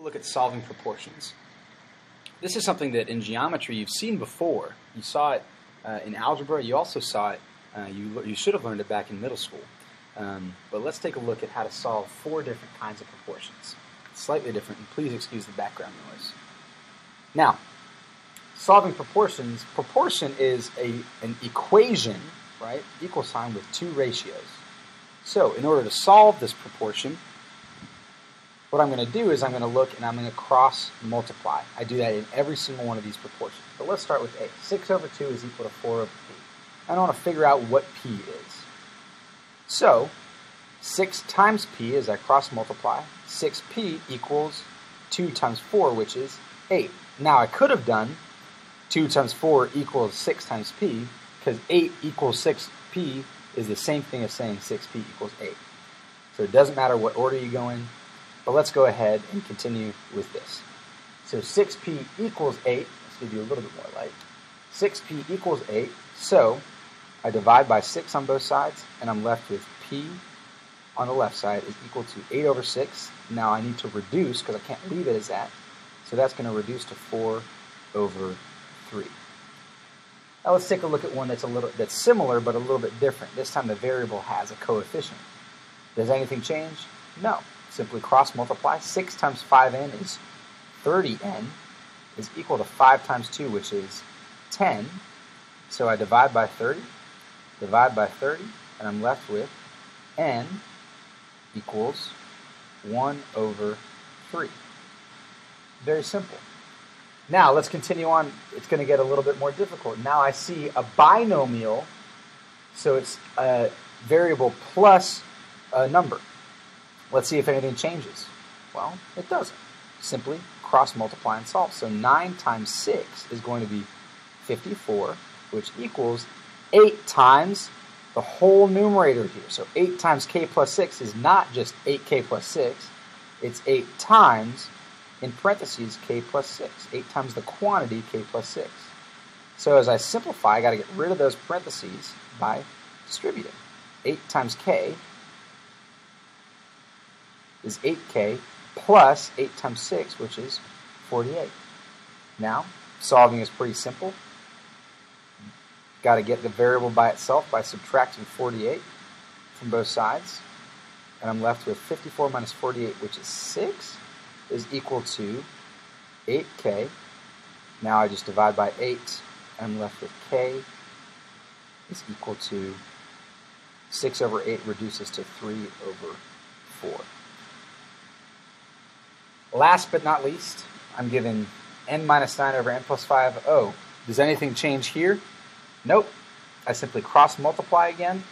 look at solving proportions. This is something that in geometry you've seen before. You saw it uh, in algebra. You also saw it. Uh, you you should have learned it back in middle school. Um, but let's take a look at how to solve four different kinds of proportions. Slightly different, and please excuse the background noise. Now, solving proportions. Proportion is a an equation, right? Equal sign with two ratios. So, in order to solve this proportion, what I'm going to do is I'm going to look and I'm going to cross multiply. I do that in every single one of these proportions. But let's start with A. 6 over 2 is equal to 4 over P. I want to figure out what P is. So 6 times P as I cross multiply, 6P equals 2 times 4, which is 8. Now I could have done 2 times 4 equals 6 times P, because 8 equals 6P is the same thing as saying 6P equals 8. So it doesn't matter what order you go in, but let's go ahead and continue with this. So 6p equals 8. Let's give you a little bit more light. 6p equals 8. So I divide by 6 on both sides, and I'm left with p on the left side is equal to 8 over 6. Now I need to reduce because I can't leave it as that. So that's going to reduce to 4 over 3. Now let's take a look at one that's a little that's similar but a little bit different. This time the variable has a coefficient. Does anything change? No simply cross multiply. 6 times 5n is 30n is equal to 5 times 2, which is 10. So I divide by 30, divide by 30, and I'm left with n equals 1 over 3. Very simple. Now let's continue on. It's going to get a little bit more difficult. Now I see a binomial, so it's a variable plus a number. Let's see if anything changes. Well, it doesn't. Simply cross multiply and solve. So 9 times 6 is going to be 54, which equals 8 times the whole numerator here. So 8 times k plus 6 is not just 8k plus 6. It's 8 times, in parentheses, k plus 6. 8 times the quantity k plus 6. So as I simplify, I got to get rid of those parentheses by distributing. 8 times k is 8k plus 8 times 6, which is 48. Now, solving is pretty simple. Got to get the variable by itself by subtracting 48 from both sides. And I'm left with 54 minus 48, which is 6, is equal to 8k. Now I just divide by 8, and I'm left with k is equal to 6 over 8 reduces to 3 over 4. Last but not least, I'm given n minus 9 over n plus 5. Oh, does anything change here? Nope. I simply cross multiply again.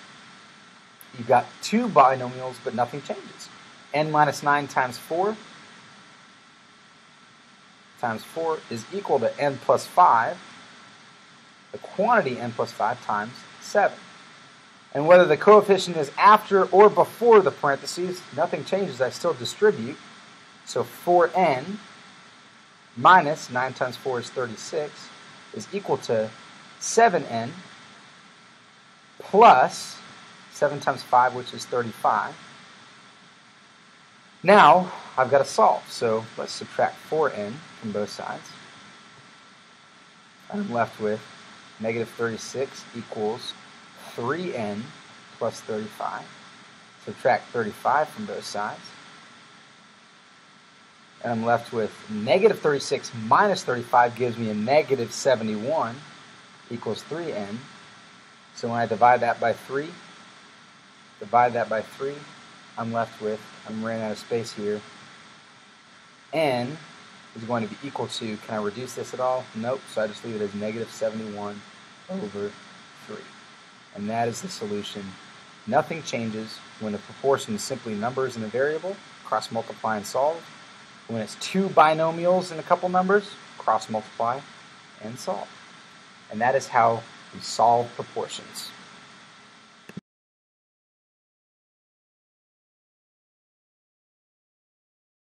You've got two binomials, but nothing changes. n minus 9 times 4 times 4 is equal to n plus 5, the quantity n plus 5 times 7. And whether the coefficient is after or before the parentheses, nothing changes. I still distribute. So 4n minus 9 times 4 is 36 is equal to 7n plus 7 times 5, which is 35. Now, I've got to solve. So let's subtract 4n from both sides. I'm left with negative 36 equals 3n plus 35. Subtract 35 from both sides and I'm left with negative 36 minus 35 gives me a negative 71 equals 3n. So when I divide that by 3, divide that by 3, I'm left with, I'm running out of space here, n is going to be equal to, can I reduce this at all? Nope, so I just leave it as negative 71 over 3. And that is the solution. Nothing changes when the proportion is simply numbers in a variable, cross multiply and solve. When it's two binomials and a couple numbers, cross multiply and solve. And that is how we solve proportions.